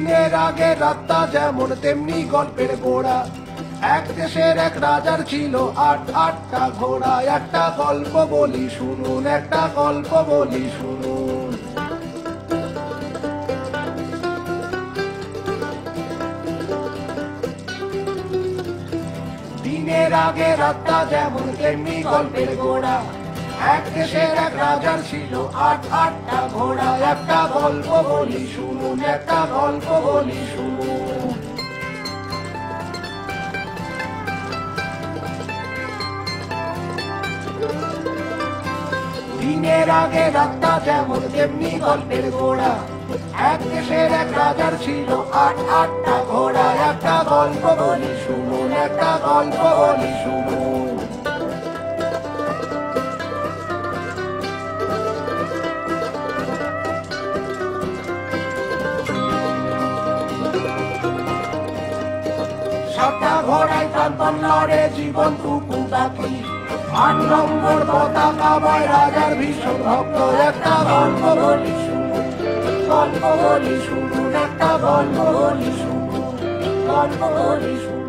দিনের আগে রাত্তা যেমন তেমনি গল্পের গোড়া এক দেশের এক রাজার ছিল আট, আটটা ঘোড়া। একটা গল্প বলি শুনুন, একটা গল্প বলি শুনুন। দিনের আগে রাত্তা যেমন তেমনি গল্পের গোড়া এক দেশের এক রাজার ছিল আট, আটটা ঘোড়া, একটা গল্প বলি শুনুন, একটা গল্প বলি শুনুন। দিনের আগে রাতটা যেমন তেমনি গল্পের গোড়া এক দেশের এক রাজার ছিল আট, আটটা ঘোড়া, একটা গল্প বলি শুনুন, একটা গল্প বলি শুনুন। সাতটা ঘোড়ায় প্রান্তন লড়ে জীবন টুকু বাকি। আট নম্বর পতাকা বয় রাজার ভীষণ ভক্ত, একটা গল্প বলি শুনুন গল্প বলি শুনুন একটা গল্প বলি শুনুন গল্প বলি শুনুন